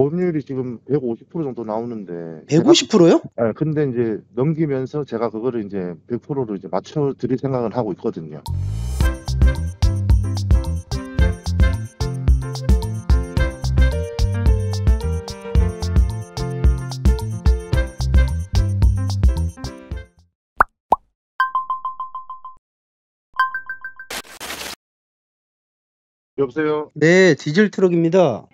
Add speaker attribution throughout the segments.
Speaker 1: 보험료율이 지금 150% 정도 나오는데
Speaker 2: 150%요?
Speaker 1: 제가, 예, 근데 이제 넘기면서 제가 그거를 이제 100%로 이제 맞춰 드릴 생각은 하고 있거든요. 여보세요?
Speaker 2: 네, 디젤 트럭입니다.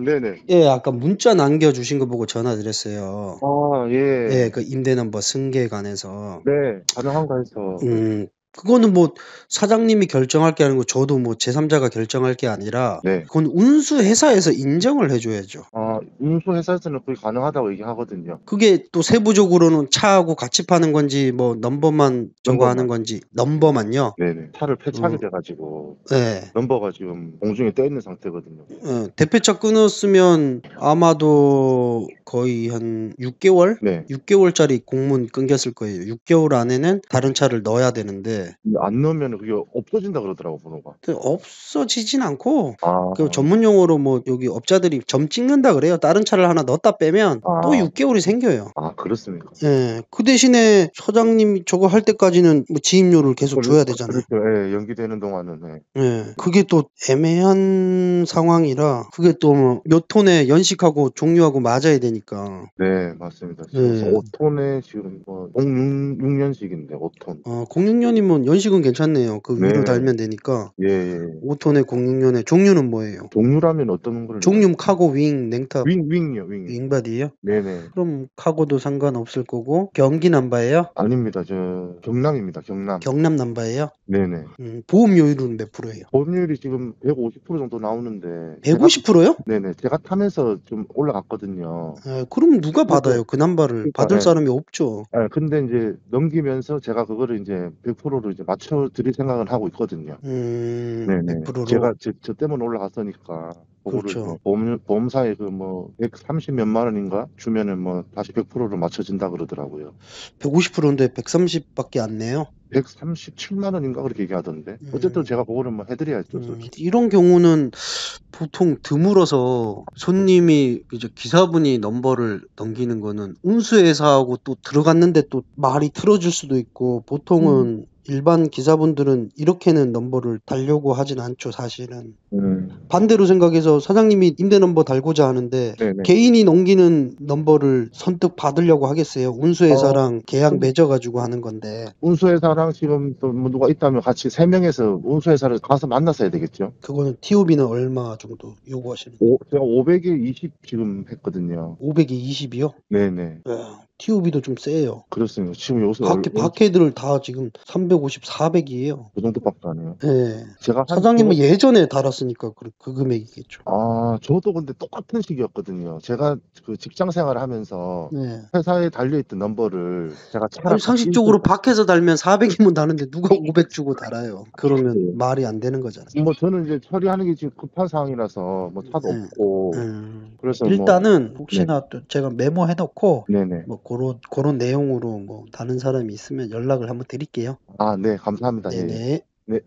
Speaker 1: 아, 네네.
Speaker 2: 예, 아까 문자 남겨주신 거 보고 전화드렸어요.
Speaker 1: 아, 예.
Speaker 2: 예, 그 임대 넘버 승계에 관해서.
Speaker 1: 네, 가능한가 해서.
Speaker 2: 음, 그거는 뭐 사장님이 결정할 게 아니고 저도 뭐 제3자가 결정할 게 아니라
Speaker 1: 네.
Speaker 2: 그건 운수 회사에서 인정을 해줘야죠.
Speaker 1: 아, 운수 회사에서는 그게 가능하다고 얘기하거든요.
Speaker 2: 그게 또 세부적으로는 차하고 같이 파는 건지 뭐 넘버만 저거. 하는 건지 넘버만요.
Speaker 1: 네네. 차를 폐차게
Speaker 2: 어.
Speaker 1: 돼가지고
Speaker 2: 예.
Speaker 1: 넘버가 지금 공중에 떠 있는 상태거든요.
Speaker 2: 어, 대표차 끊었으면 아마도 거의 한 6개월?
Speaker 1: 네.
Speaker 2: 6개월짜리 공문 끊겼을 거예요. 6개월 안에는 다른 차를 넣어야 되는데
Speaker 1: 안 넣으면 그게 없어진다 그러더라고 번호가.
Speaker 2: 없어지진 않고
Speaker 1: 아,
Speaker 2: 그 전문 용어로 뭐 여기 업자들이 점 찍는다 그래요. 다른 차를 하나 넣었다 빼면
Speaker 1: 아.
Speaker 2: 또 6개월이 생겨요.
Speaker 1: 아 그렇습니까?
Speaker 2: 예. 그 대신에 사장님이 저거 할 때까지는 뭐 지임료를 계속 줘야 되잖아요.
Speaker 1: 그렇죠. 예, 연기되는 동안은 네.
Speaker 2: 예. 그게 또 애매한 상황이라 그게 또 몇 톤에 연식하고 종류하고 맞아야 되니까
Speaker 1: 네 맞습니다.
Speaker 2: 네.
Speaker 1: 5톤에 지금 뭐 6년씩인데 5톤.
Speaker 2: 어, 06년이면 연식은 괜찮네요. 그 위로
Speaker 1: 네.
Speaker 2: 달면 되니까.
Speaker 1: 예, 예.
Speaker 2: 5톤에 06년에 종류는 뭐예요?
Speaker 1: 종류라면 어떤 거를?
Speaker 2: 종류 카고 윙 냉탑
Speaker 1: 윙 윙이요 윙.
Speaker 2: 윙바디예요?
Speaker 1: 네 네.
Speaker 2: 그럼 카고도 상관없을 거고 경기 남바예요?
Speaker 1: 아닙니다. 저 경남입니다. 경남.
Speaker 2: 경남 남바예요?
Speaker 1: 네 네.
Speaker 2: 음, 보험료율은 몇 프로예요?
Speaker 1: 보험료율이 지금 150% 정도 나오는데
Speaker 2: 150%요?
Speaker 1: 제가, 네 네. 제가 타면서 좀 올라갔거든요.
Speaker 2: 아, 그럼 누가 받아요? 그 남바를
Speaker 1: 그러니까,
Speaker 2: 받을
Speaker 1: 예.
Speaker 2: 사람이 없죠.
Speaker 1: 아, 근데 이제 넘기면서 제가 그거를 이제 100%로 이제 맞춰 드릴 생각은 하고 있거든요.
Speaker 2: 음,
Speaker 1: 네네.
Speaker 2: 100%로.
Speaker 1: 제가 저, 저 때문에 올라갔으니까 그거를
Speaker 2: 그렇죠.
Speaker 1: 뭐 보험 보험사에 그 뭐 130 몇만 원인가 주면은 뭐 다시 100%로 맞춰진다 그러더라고요.
Speaker 2: 150%인데 130밖에 안 내요.
Speaker 1: 137만 원인가 그렇게 얘기하던데.
Speaker 2: 음.
Speaker 1: 어쨌든 제가 그거는 뭐 해드려야죠.
Speaker 2: 음, 이런 경우는 보통 드물어서 손님이 이제 기사분이 넘버를 넘기는 거는 운수회사하고 또 들어갔는데 또 말이 틀어질 수도 있고 보통은 일반 기사분들은 이렇게는 넘버를 달려고 하진 않죠 사실은
Speaker 1: 음.
Speaker 2: 반대로 생각해서 사장님이 임대 넘버 달고자 하는데
Speaker 1: 네네.
Speaker 2: 개인이 넘기는 넘버를 선뜻 받으려고 하겠어요 운수회사랑 계약
Speaker 1: 음.
Speaker 2: 맺어가지고 하는 건데
Speaker 1: 운수회사랑 지금 또뭐 누가 있다면 같이 세 명에서 운수회사를 가서 만났어야 되겠죠.
Speaker 2: 그거는 TOB는 얼마 정도 요구하시는
Speaker 1: 오, 제가 500에 20 지금 했거든요.
Speaker 2: 500에 20이요?
Speaker 1: 네네.
Speaker 2: TOB도 좀 세요.
Speaker 1: 그렇습니다. 지금 요새
Speaker 2: 밖에
Speaker 1: 얼-
Speaker 2: 밖에들 다 지금 350, 400이에요.
Speaker 1: 그 정도밖에 안 해요.
Speaker 2: 예.
Speaker 1: 제가 한
Speaker 2: 사장님은
Speaker 1: 저-
Speaker 2: 예전에 달았으니까 그, 그 금액이겠죠.
Speaker 1: 아, 저도 근데 똑같은 시기였거든요. 제가 그 직장 생활을 하면서
Speaker 2: 네.
Speaker 1: 회사에 달려있던 넘버를 제가
Speaker 2: 아니, 상식적으로 밖에서 달면 400이면 다는데 누가 500 주고 달아요. 그러면 말이 안 되는 거잖아요.
Speaker 1: 뭐 저는 이제 처리하는 게 지금 급한 상황이라서 뭐 차도
Speaker 2: 네.
Speaker 1: 없고
Speaker 2: 음.
Speaker 1: 그래서 뭐
Speaker 2: 일단은 혹시나 또 제가 메모해 놓고
Speaker 1: 네네.
Speaker 2: 뭐 그런 그런 내용으로 뭐 다른 사람이 있으면 연락을 한번 드릴게요.
Speaker 1: 아, 네, 감사합니다. 예, 예.
Speaker 2: 네네.
Speaker 1: 네.